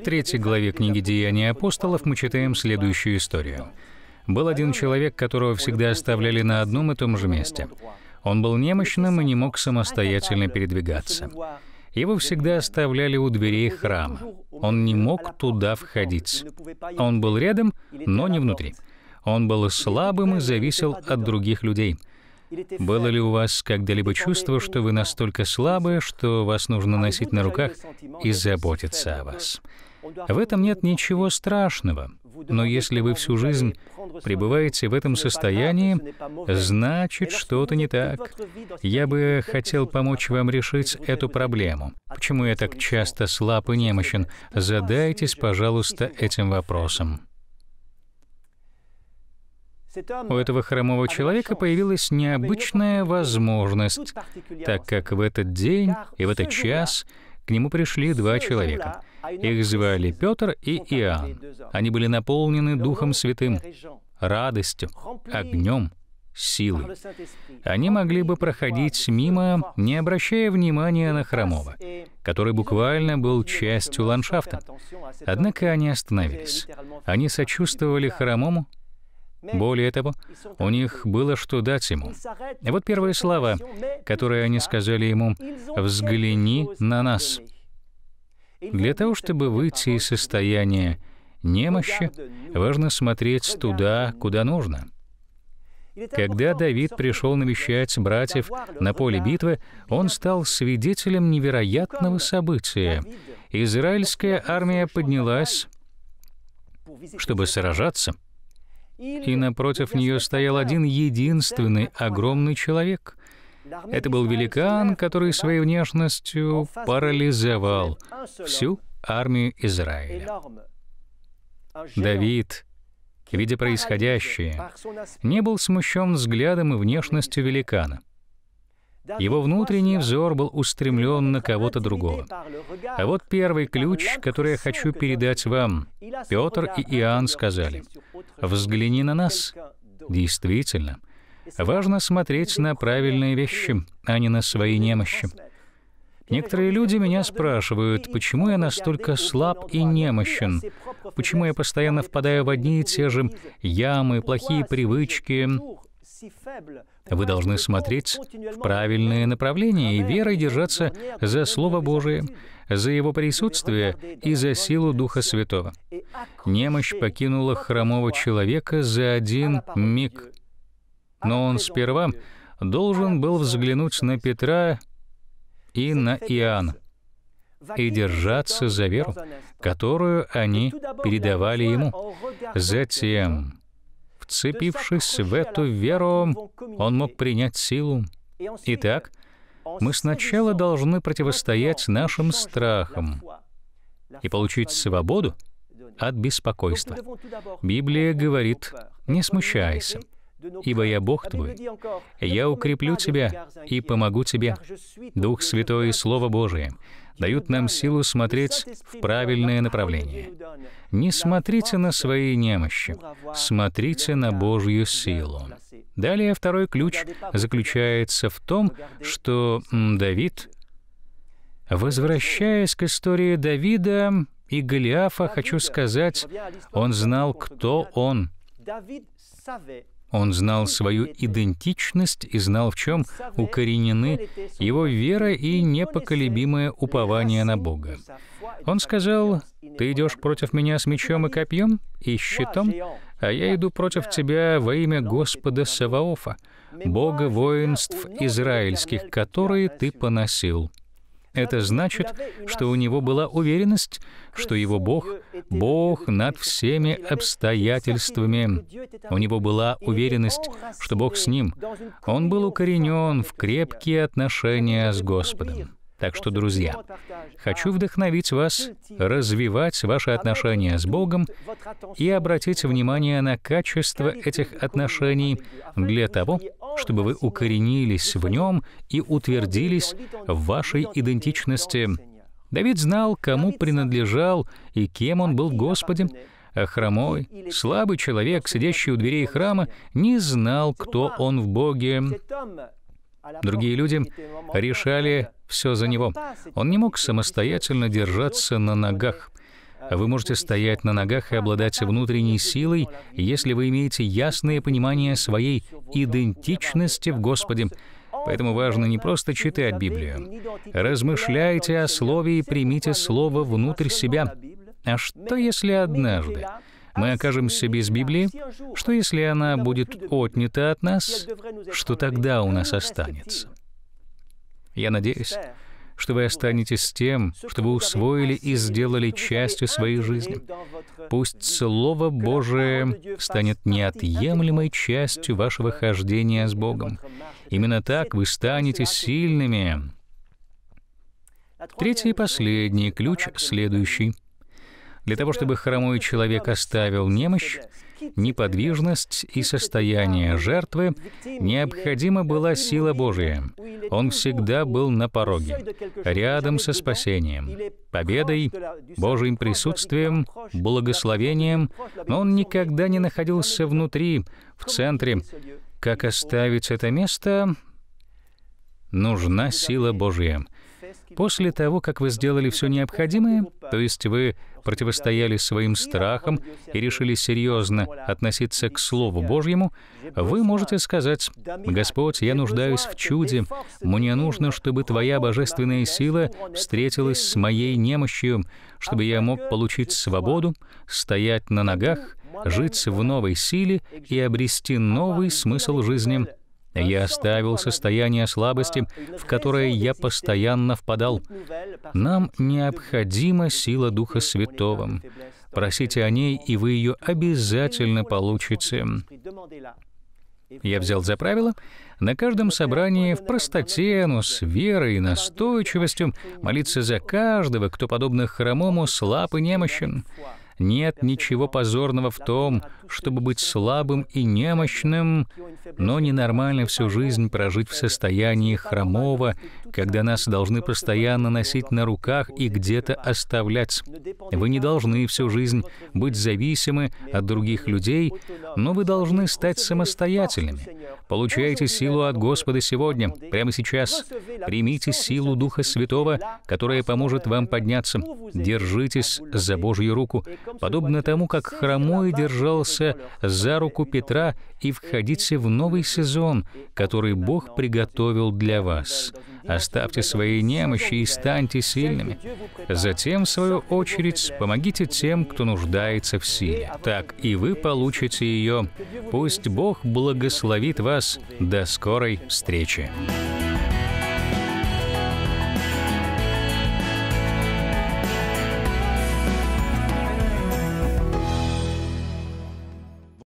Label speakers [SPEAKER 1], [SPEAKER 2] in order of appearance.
[SPEAKER 1] В третьей главе книги «Деяния апостолов» мы читаем следующую историю. Был один человек, которого всегда оставляли на одном и том же месте. Он был немощным и не мог самостоятельно передвигаться. Его всегда оставляли у дверей храма. Он не мог туда входить. Он был рядом, но не внутри. Он был слабым и зависел от других людей. Было ли у вас когда-либо чувство, что вы настолько слабы, что вас нужно носить на руках и заботиться о вас? В этом нет ничего страшного. Но если вы всю жизнь пребываете в этом состоянии, значит, что-то не так. Я бы хотел помочь вам решить эту проблему. Почему я так часто слаб и немощен? Задайтесь, пожалуйста, этим вопросом. У этого хромого человека появилась необычная возможность, так как в этот день и в этот час к нему пришли два человека. Их звали Петр и Иоанн. Они были наполнены Духом Святым, радостью, огнем, силой. Они могли бы проходить мимо, не обращая внимания на хромого, который буквально был частью ландшафта. Однако они остановились. Они сочувствовали хромому, более того, у них было что дать ему. Вот первые слова, которые они сказали ему, «Взгляни на нас». Для того, чтобы выйти из состояния немощи, важно смотреть туда, куда нужно. Когда Давид пришел навещать братьев на поле битвы, он стал свидетелем невероятного события. Израильская армия поднялась, чтобы сражаться — и напротив нее стоял один единственный огромный человек. Это был великан, который своей внешностью парализовал всю армию Израиля. Давид, видя происходящее, не был смущен взглядом и внешностью великана. Его внутренний взор был устремлен на кого-то другого. А вот первый ключ, который я хочу передать вам. Петр и Иоанн сказали, «Взгляни на нас». Действительно, важно смотреть на правильные вещи, а не на свои немощи. Некоторые люди меня спрашивают, почему я настолько слаб и немощен, почему я постоянно впадаю в одни и те же ямы, плохие привычки, вы должны смотреть в правильное направление и верой держаться за Слово Божие, за Его присутствие и за силу Духа Святого. Немощь покинула хромого человека за один миг. Но он сперва должен был взглянуть на Петра и на Иоанна и держаться за веру, которую они передавали ему. Затем Вцепившись в эту веру, он мог принять силу. Итак, мы сначала должны противостоять нашим страхам и получить свободу от беспокойства. Библия говорит, не смущайся, ибо я Бог твой. Я укреплю тебя и помогу тебе. Дух Святой и Слово Божие дают нам силу смотреть в правильное направление. Не смотрите на свои немощи, смотрите на Божью силу. Далее второй ключ заключается в том, что Давид, возвращаясь к истории Давида и Голиафа, хочу сказать, он знал, кто он. Он знал свою идентичность и знал, в чем укоренены его вера и непоколебимое упование на Бога. Он сказал, «Ты идешь против меня с мечом и копьем и щитом, а я иду против тебя во имя Господа Саваофа, Бога воинств израильских, которые ты поносил». Это значит, что у него была уверенность, что его Бог — Бог над всеми обстоятельствами. У него была уверенность, что Бог с ним. Он был укоренен в крепкие отношения с Господом. Так что, друзья, хочу вдохновить вас развивать ваши отношения с Богом и обратить внимание на качество этих отношений для того, чтобы вы укоренились в нем и утвердились в вашей идентичности. Давид знал, кому принадлежал и кем он был в Господе, а хромой, слабый человек, сидящий у дверей храма, не знал, кто он в Боге. Другие люди решали все за него. Он не мог самостоятельно держаться на ногах. Вы можете стоять на ногах и обладать внутренней силой, если вы имеете ясное понимание своей идентичности в Господе. Поэтому важно не просто читать Библию. Размышляйте о Слове и примите Слово внутрь себя. А что, если однажды мы окажемся без Библии? Что, если она будет отнята от нас? Что тогда у нас останется? Я надеюсь, что вы останетесь с тем, что вы усвоили и сделали частью своей жизни. Пусть Слово Божие станет неотъемлемой частью вашего хождения с Богом. Именно так вы станете сильными. Третий и последний ключ следующий. Для того, чтобы хромой человек оставил немощь, неподвижность и состояние жертвы, необходима была сила Божия. Он всегда был на пороге, рядом со спасением, победой, Божьим присутствием, благословением, но он никогда не находился внутри, в центре. Как оставить это место? Нужна сила Божья. После того, как вы сделали все необходимое, то есть вы противостояли своим страхам и решили серьезно относиться к Слову Божьему, вы можете сказать, «Господь, я нуждаюсь в чуде. Мне нужно, чтобы Твоя божественная сила встретилась с моей немощью, чтобы я мог получить свободу, стоять на ногах, жить в новой силе и обрести новый смысл жизни». Я оставил состояние слабости, в которое я постоянно впадал. Нам необходима сила Духа Святого. Просите о ней, и вы ее обязательно получите. Я взял за правило на каждом собрании в простоте, но с верой и настойчивостью молиться за каждого, кто, подобно хромому, слаб и немощен. Нет ничего позорного в том, чтобы быть слабым и немощным, но ненормально всю жизнь прожить в состоянии хромого, когда нас должны постоянно носить на руках и где-то оставлять. Вы не должны всю жизнь быть зависимы от других людей, но вы должны стать самостоятельными. Получайте силу от Господа сегодня, прямо сейчас. Примите силу Духа Святого, которая поможет вам подняться. Держитесь за Божью руку подобно тому, как хромой держался за руку Петра, и входите в новый сезон, который Бог приготовил для вас. Оставьте свои немощи и станьте сильными. Затем, в свою очередь, помогите тем, кто нуждается в силе. Так и вы получите ее. Пусть Бог благословит вас. До скорой встречи.